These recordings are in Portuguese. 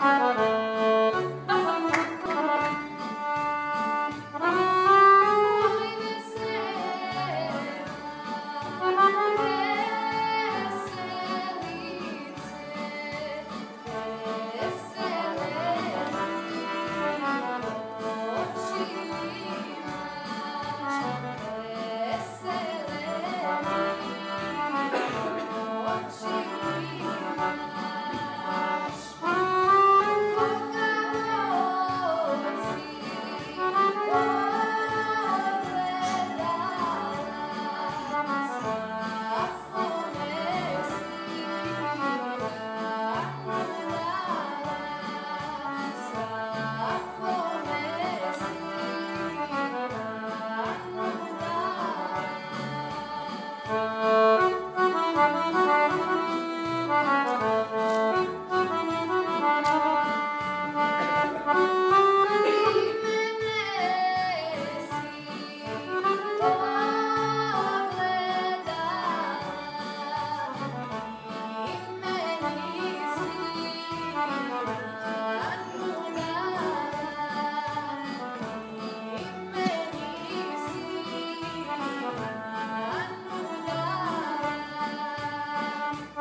Música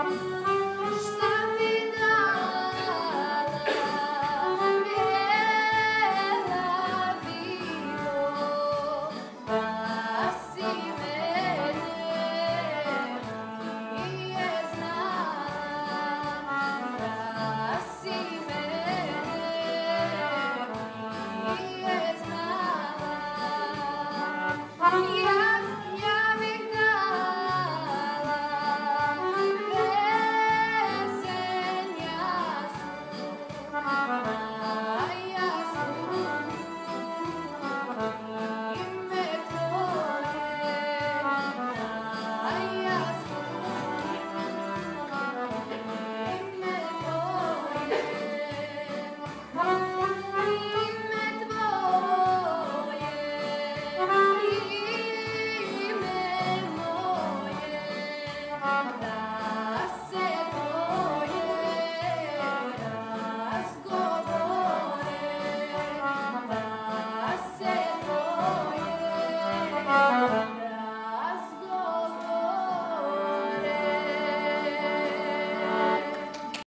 Bye.